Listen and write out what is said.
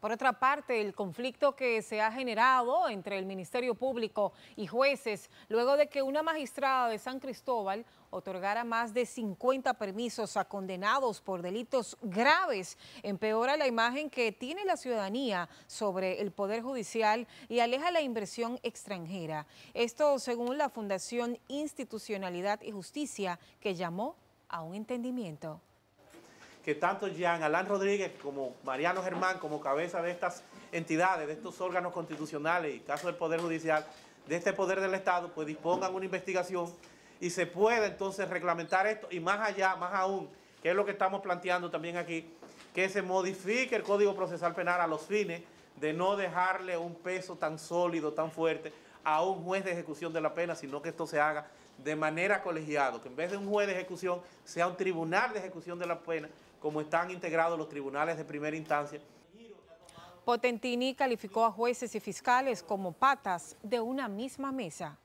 Por otra parte, el conflicto que se ha generado entre el Ministerio Público y jueces luego de que una magistrada de San Cristóbal otorgara más de 50 permisos a condenados por delitos graves empeora la imagen que tiene la ciudadanía sobre el Poder Judicial y aleja la inversión extranjera. Esto según la Fundación Institucionalidad y Justicia que llamó a un entendimiento que tanto Jean Alain Rodríguez como Mariano Germán, como cabeza de estas entidades, de estos órganos constitucionales y caso del Poder Judicial, de este Poder del Estado, pues dispongan una investigación y se pueda entonces reglamentar esto. Y más allá, más aún, que es lo que estamos planteando también aquí, que se modifique el Código Procesal Penal a los fines de no dejarle un peso tan sólido, tan fuerte a un juez de ejecución de la pena, sino que esto se haga de manera colegiada, que en vez de un juez de ejecución sea un tribunal de ejecución de la pena, como están integrados los tribunales de primera instancia. Potentini calificó a jueces y fiscales como patas de una misma mesa.